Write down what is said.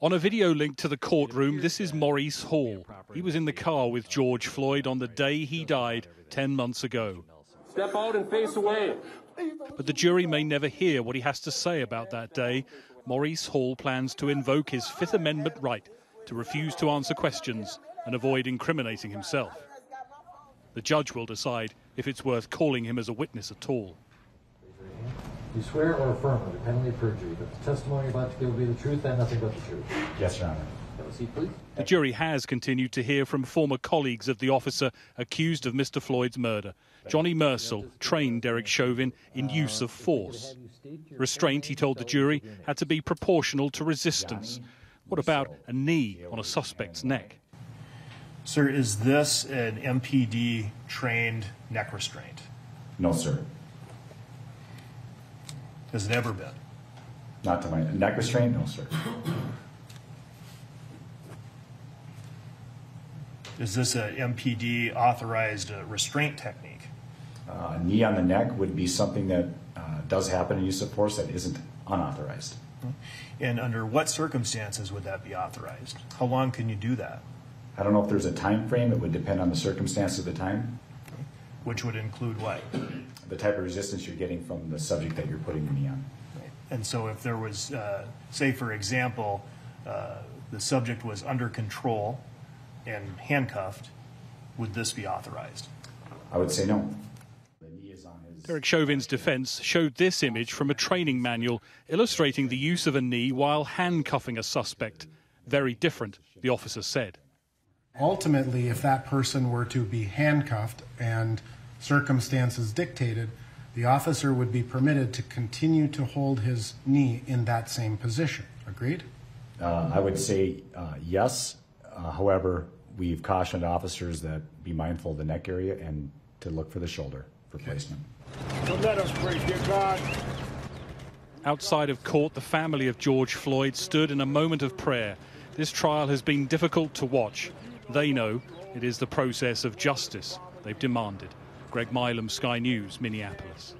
On a video link to the courtroom, this is Maurice Hall. He was in the car with George Floyd on the day he died 10 months ago. Step out and face away. But the jury may never hear what he has to say about that day. Maurice Hall plans to invoke his Fifth Amendment right to refuse to answer questions and avoid incriminating himself. The judge will decide if it's worth calling him as a witness at all. You swear or affirm under penalty of perjury that the testimony you're about to give will be the truth and nothing but the truth. Yes, Your Honor. Have a seat, please. The jury has continued to hear from former colleagues of the officer accused of Mr. Floyd's murder. Johnny Mercil trained Derek Chauvin in use of force. Restraint, he told the jury, had to be proportional to resistance. What about a knee on a suspect's neck? Sir, is this an MPD trained neck restraint? No, sir. Has it ever been? Not to my neck restraint? No, sir. Is this a MPD authorized uh, restraint technique? Uh, knee on the neck would be something that uh, does happen in use of force that isn't unauthorized. And under what circumstances would that be authorized? How long can you do that? I don't know if there's a time frame. It would depend on the circumstances of the time, Which would include what? The type of resistance you're getting from the subject that you're putting the knee on. And so if there was, uh, say for example, uh, the subject was under control and handcuffed, would this be authorized? I would say no. The knee is on his. Derek Chauvin's defense showed this image from a training manual illustrating the use of a knee while handcuffing a suspect. Very different, the officer said. Ultimately, if that person were to be handcuffed and circumstances dictated, the officer would be permitted to continue to hold his knee in that same position. Agreed? Uh, I would say uh, yes. Uh, however, we've cautioned officers that be mindful of the neck area and to look for the shoulder for placement. Let us pray, dear God. Outside of court, the family of George Floyd stood in a moment of prayer. This trial has been difficult to watch. They know it is the process of justice they've demanded. Greg Milam, Sky News, Minneapolis.